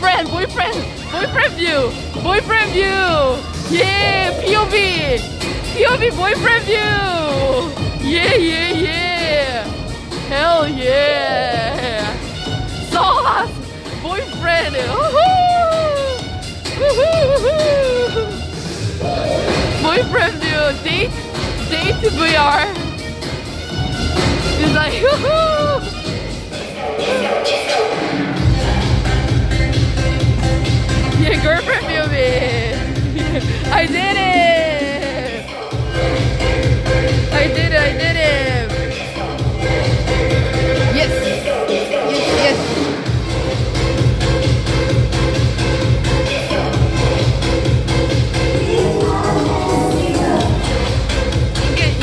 boyfriend boyfriend, boyfriend view. Boyfriend view. Yeah, POV. POV boyfriend view. Yeah, yeah, yeah. Hell yeah. Sauce. Boyfriend. Woohoo. Woohoo. Boyfriend view. Date. Date VR. it's like, woohoo.